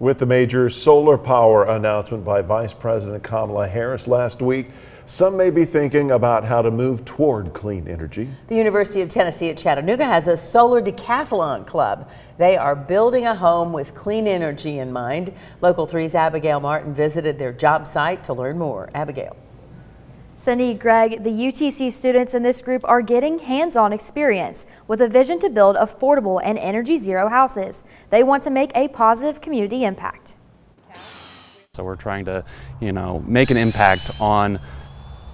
With the major solar power announcement by Vice President Kamala Harris last week, some may be thinking about how to move toward clean energy. The University of Tennessee at Chattanooga has a solar decathlon club. They are building a home with clean energy in mind. Local 3's Abigail Martin visited their job site to learn more. Abigail. Cindy, Greg, the UTC students in this group are getting hands-on experience with a vision to build affordable and energy zero houses. They want to make a positive community impact. So we're trying to, you know, make an impact on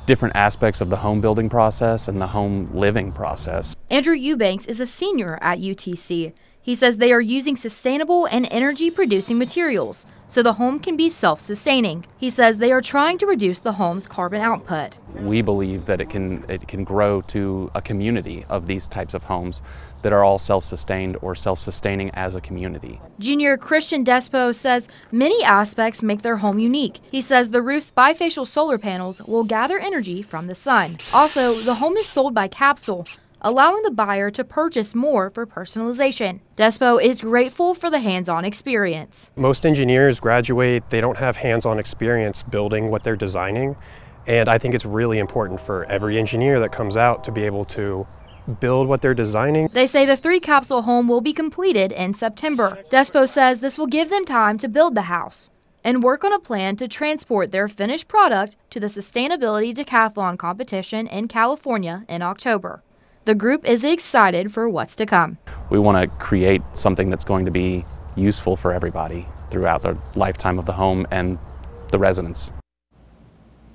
different aspects of the home building process and the home living process. Andrew Eubanks is a senior at UTC. He says they are using sustainable and energy producing materials so the home can be self sustaining. He says they are trying to reduce the home's carbon output. We believe that it can, it can grow to a community of these types of homes that are all self sustained or self sustaining as a community. Junior Christian Despo says many aspects make their home unique. He says the roof's bifacial solar panels will gather energy from the sun. Also, the home is sold by capsule, allowing the buyer to purchase more for personalization. Despo is grateful for the hands-on experience. Most engineers graduate, they don't have hands-on experience building what they're designing, and I think it's really important for every engineer that comes out to be able to build what they're designing. They say the three capsule home will be completed in September. Despo says this will give them time to build the house and work on a plan to transport their finished product to the Sustainability Decathlon competition in California in October. The group is excited for what's to come. We want to create something that's going to be useful for everybody throughout the lifetime of the home and the residents.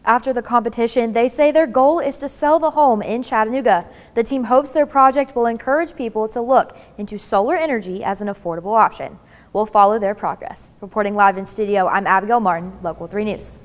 After the competition, they say their goal is to sell the home in Chattanooga. The team hopes their project will encourage people to look into solar energy as an affordable option. We'll follow their progress. Reporting live in studio, I'm Abigail Martin, Local 3 News.